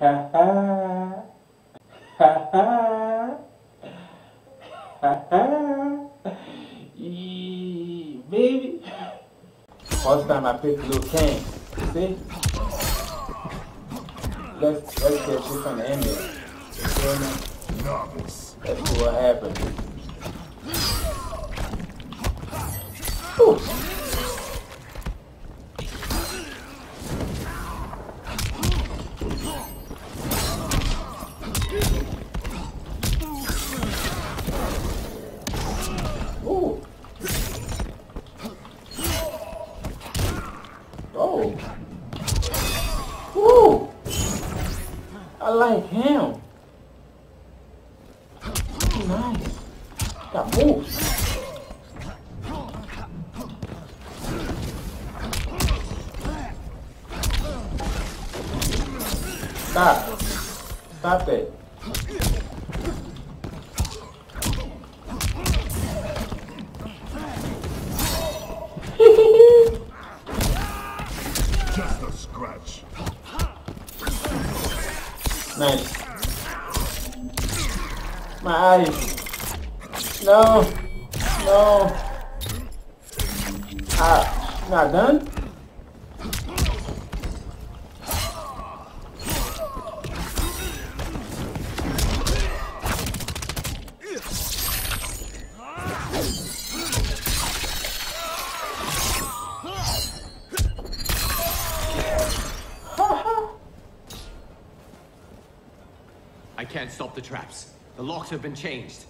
Ha ha. Ha. Yee, baby. First time I picked Liu Kang. See? Let's let's get the ending. You feel me? Novice. Let's see what happens. Ooh. Oh. Ooh. I like him. Nice. Got moves. Stop. Stop it. Eyes. No. No. Ah, not done? I can't stop the traps. The locks have been changed.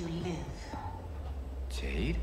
Require you live. Jade?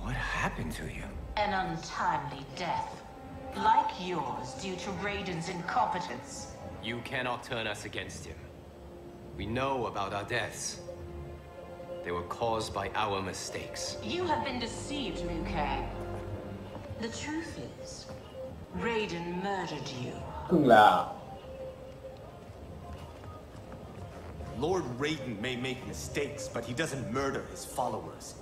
What happened to you? An untimely death. Like yours, due to Raiden's incompetence. You cannot turn us against him. We know about our deaths. They were caused by our mistakes. You have been deceived, Liu Kang. The truth is, Raiden murdered you. Kung Lao. Lord Raiden may make mistakes, but he doesn't murder his followers.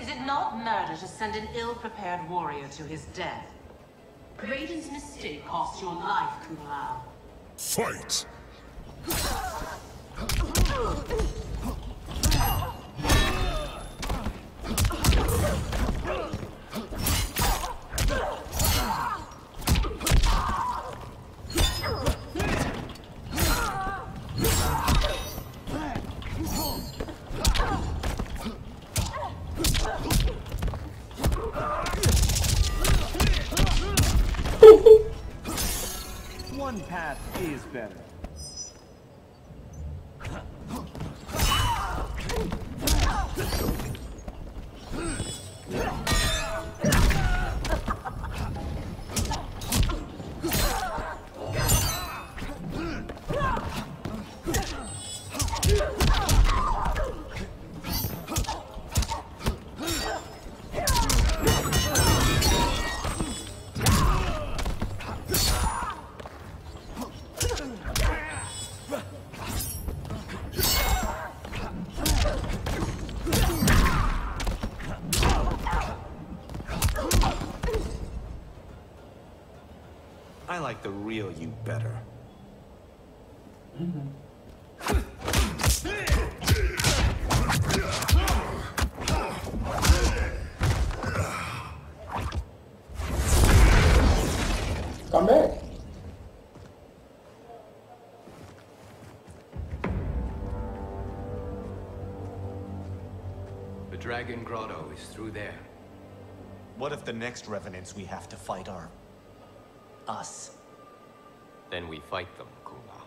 Is it not murder to send an ill-prepared warrior to his death? Raiden's mistake cost your life, Kung Fight! better. Like the real you better. Come back. The Dragon Grotto is through there. What if the next revenants we have to fight are... us? Then we fight them, Kung Lao.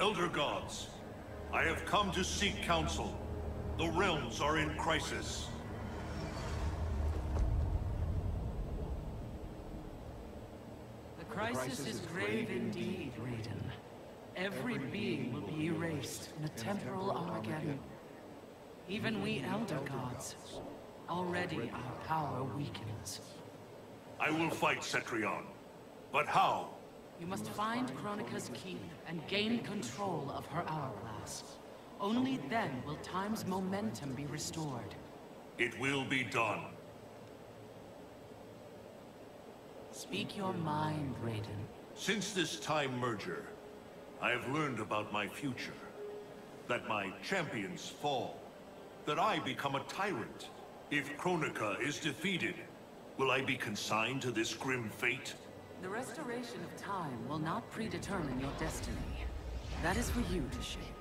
Elder gods, I have come to seek counsel. The realms are in crisis. The crisis is grave indeed, Raiden. Every being will be erased in a temporal Armageddon. Even we Elder Gods. Already our power weakens. I will fight Cetrion. But how? You must find Kronika's key and gain control of her hourglass. Only then will time's momentum be restored. It will be done. Speak your mind, Raiden. Since this time merger, I have learned about my future. That my champions fall. That I become a tyrant. If Kronika is defeated, will I be consigned to this grim fate? The restoration of time will not predetermine your destiny. That is for you to shape.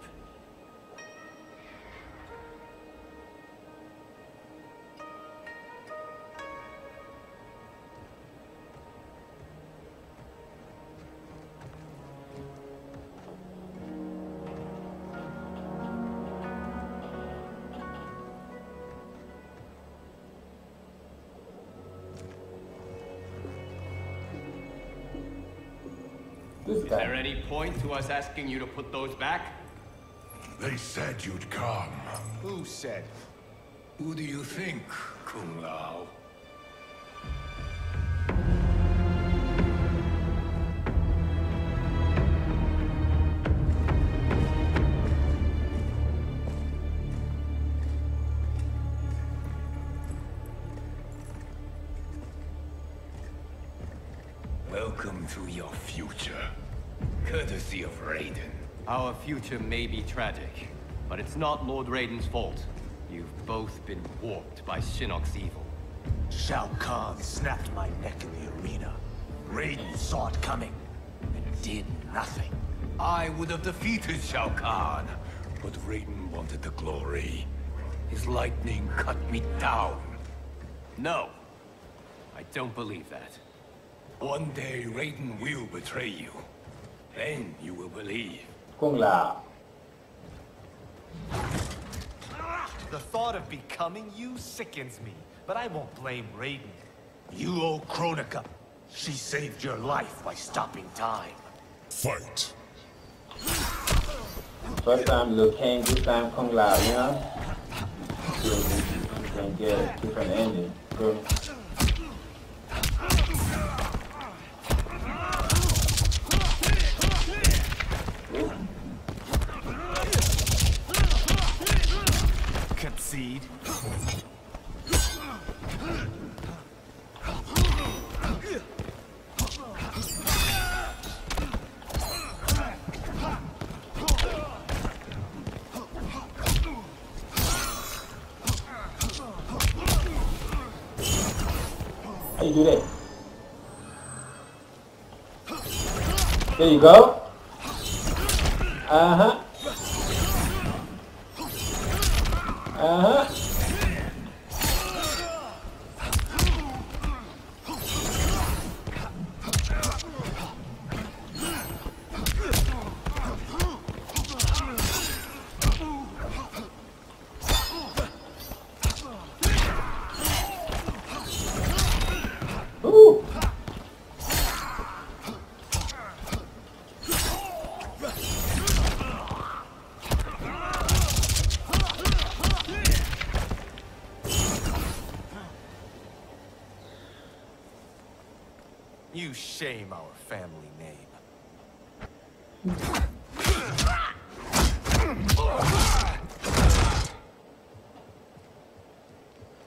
Any point to us asking you to put those back? They said you'd come. Who said? Who do you think, Kung Lao? Courtesy of Raiden. Our future may be tragic, but it's not Lord Raiden's fault. You've both been warped by Shinnok's evil. Shao Kahn snapped my neck in the arena. Raiden saw it coming and did nothing. I would have defeated Shao Kahn, but Raiden wanted the glory. His lightning cut me down. No, I don't believe that. One day Raiden will betray you. Then you will believe. Kung Lao... The thought of becoming you sickens me, but I won't blame Raiden. You owe Kronika. She saved your life by stopping time. Fight. First time Liu Kang, this time Kung Lao, you know? You can get a different ending, bro. There you go. Uh-huh. Uh-huh. Ooh. You shame our family name.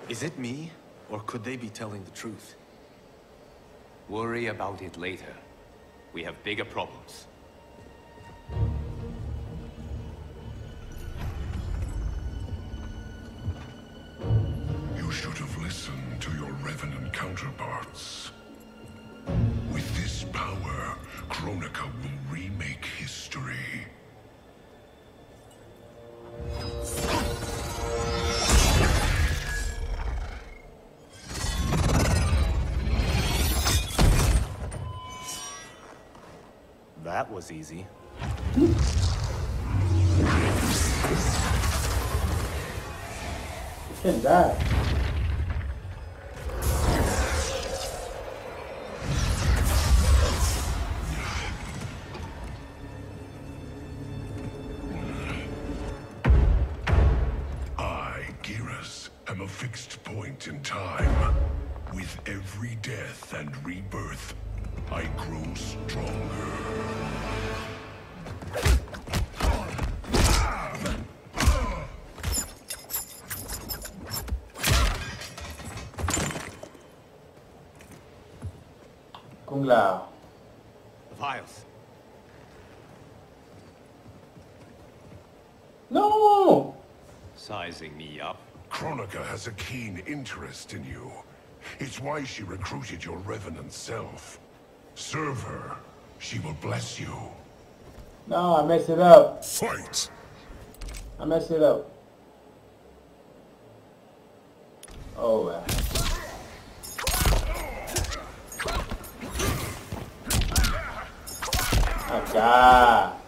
Is it me? Or could they be telling the truth? Worry about it later. We have bigger problems. That was easy. Can die. Kung Lao. The vials. No! Sizing me up. Kronika has a keen interest in you. It's why she recruited your revenant self. Serve her. She will bless you. No, I messed it up. Fight! I messed it up. Oh, well. Ah. God.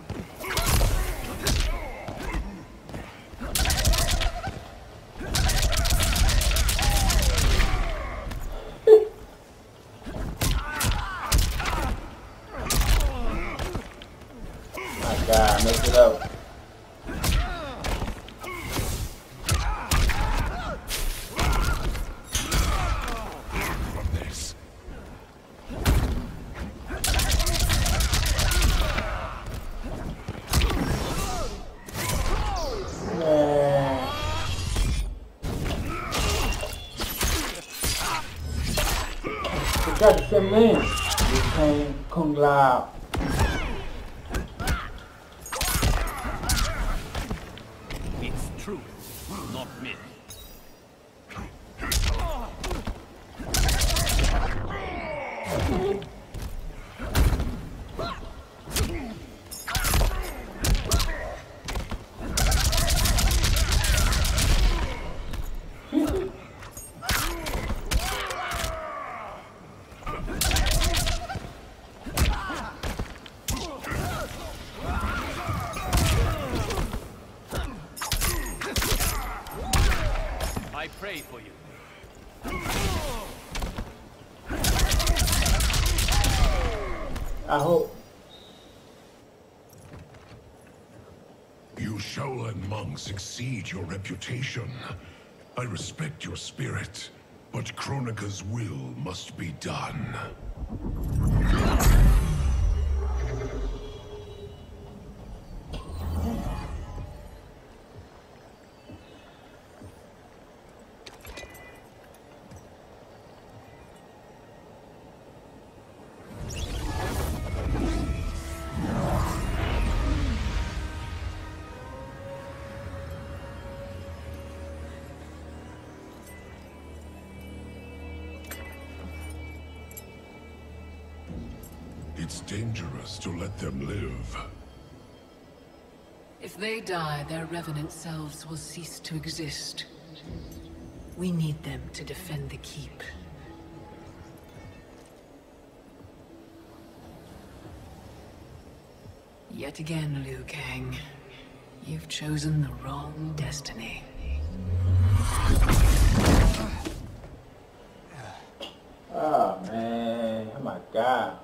My God, I it. Myth. I pray for you. I hope. You Shaolin monks exceed your reputation. I respect your spirit, but Kronika's will must be done. It's dangerous to let them live. If they die, their revenant selves will cease to exist. We need them to defend the keep. Yet again, Liu Kang. You've chosen the wrong destiny. Oh, man. Oh, my God.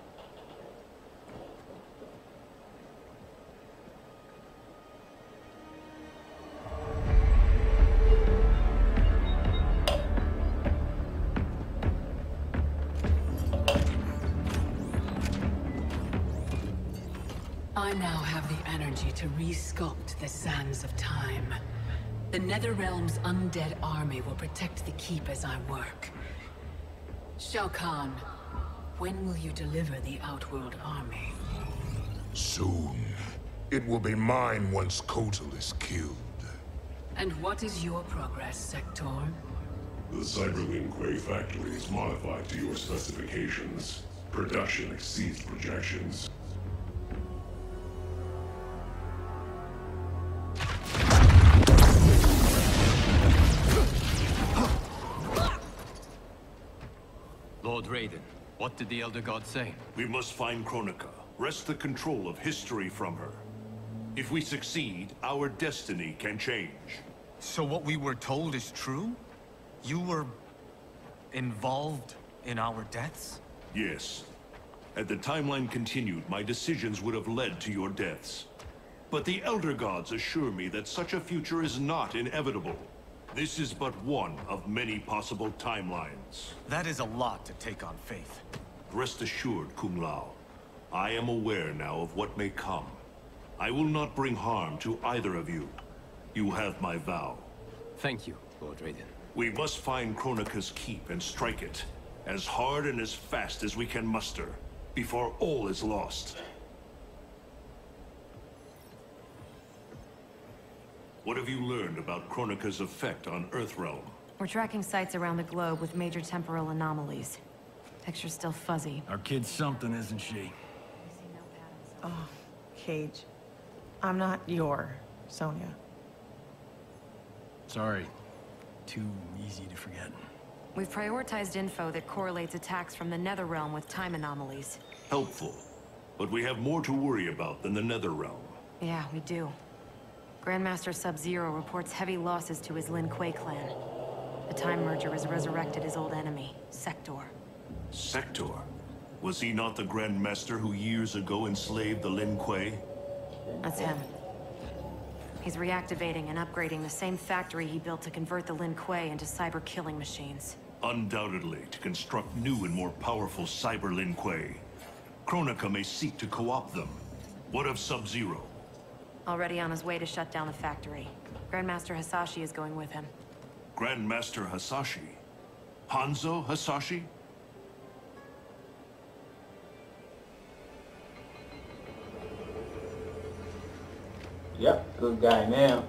I now have the energy to re-sculpt the sands of time. The Netherrealm's undead army will protect the keep as I work. Shao Kahn, when will you deliver the Outworld army? Soon. It will be mine once Kotal is killed. And what is your progress, Sektor? The Cyber Lin Kuei factory is modified to your specifications. Production exceeds projections. Lord Raiden, what did the Elder God say? We must find Kronika, wrest the control of history from her. If we succeed, our destiny can change. So what we were told is true? You were... involved in our deaths? Yes. Had the timeline continued, my decisions would have led to your deaths. But the Elder Gods assure me that such a future is not inevitable. This is but one of many possible timelines. That is a lot to take on faith. Rest assured, Kung Lao. I am aware now of what may come. I will not bring harm to either of you. You have my vow. Thank you, Lord Raiden. We must find Kronika's keep and strike it. As hard and as fast as we can muster. Before all is lost. What have you learned about Kronika's effect on Earthrealm? We're tracking sites around the globe with major temporal anomalies. Picture's still fuzzy. Our kid's something, isn't she? Oh, Cage. I'm not your Sonya. Sorry. Too easy to forget. We've prioritized info that correlates attacks from the Netherrealm with time anomalies. Helpful. But we have more to worry about than the Netherrealm. Yeah, we do. Grandmaster Sub-Zero reports heavy losses to his Lin Kuei clan. The Time Merger has resurrected his old enemy, Sektor. Sektor? Was he not the Grandmaster who years ago enslaved the Lin Kuei? That's him. He's reactivating and upgrading the same factory he built to convert the Lin Kuei into cyber-killing machines. Undoubtedly, to construct new and more powerful cyber Lin Kuei. Kronika may seek to co-opt them. What of Sub-Zero? Already on his way to shut down the factory. Grandmaster Hasashi is going with him. Grandmaster Hasashi? Hanzo Hasashi? Yep, good guy now.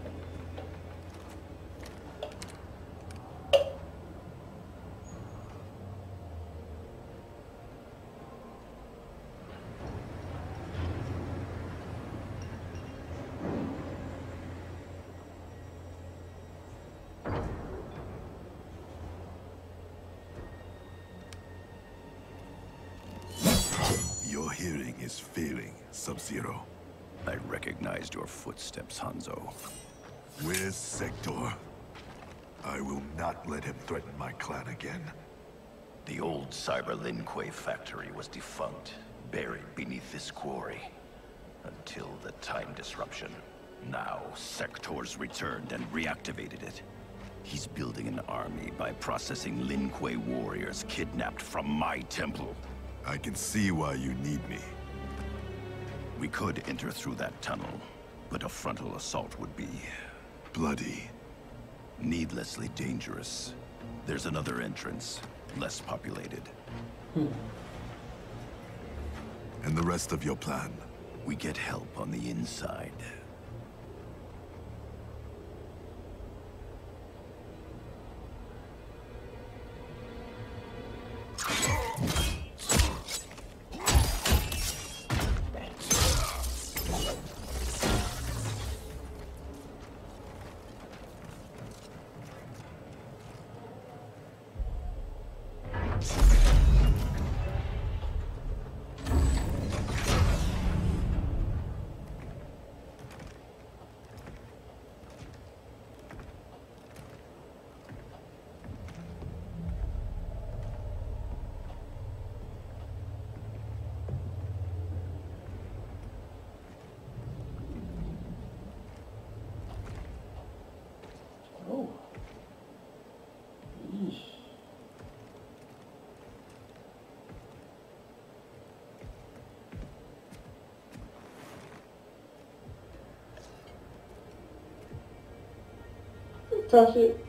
Your hearing is failing, Sub-Zero. I recognized your footsteps, Hanzo. Where's Sektor? I will not let him threaten my clan again. The old Cyber Lin Kuei factory was defunct, buried beneath this quarry. Until the time disruption. Now, Sektor's returned and reactivated it. He's building an army by processing Lin Kuei warriors kidnapped from my temple. I can see why you need me. We could enter through that tunnel, but a frontal assault would be... Bloody. Needlessly dangerous. There's another entrance, less populated. Hmm. And the rest of your plan? We get help on the inside. Touch it.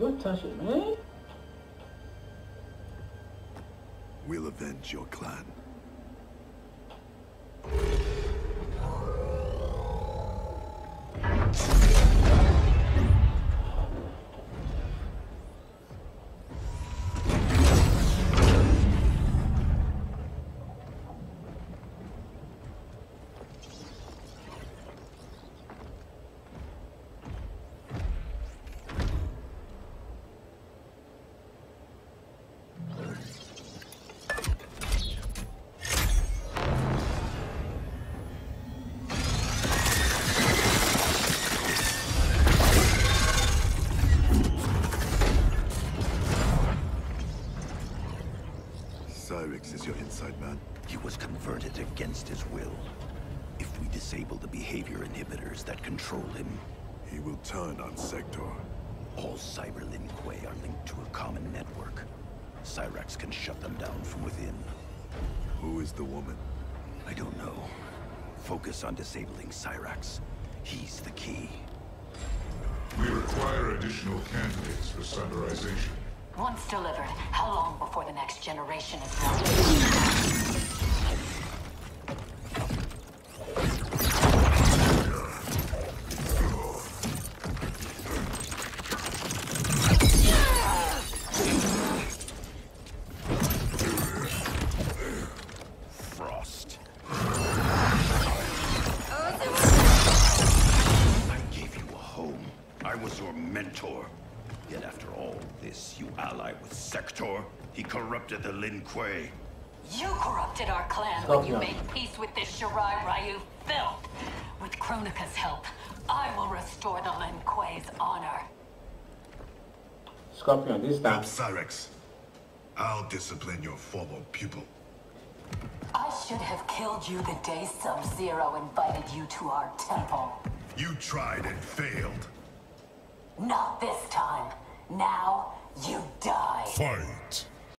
Don't touch it, man. We'll avenge your clan. Control him... He will turn on Sektor. All Cyber Lin Kuei are linked to a common network. Cyrax can shut them down from within. Who is the woman? I don't know. Focus on disabling Cyrax. He's the key. We require additional candidates for cyberization. Once delivered, how long before the next generation is ready? Was your mentor. Yet after all this, you ally with Sektor. He corrupted the Lin Kuei. You corrupted our clan Stop when you now. made peace with this Shirai Ryu filth. With Kronika's help, I will restore the Lin Kuei's honor. Scorpion, this time. Cyrax. I'll discipline your former pupil. I should have killed you the day Sub-Zero invited you to our temple. You tried and failed. Not this time. Now, you die. Fight!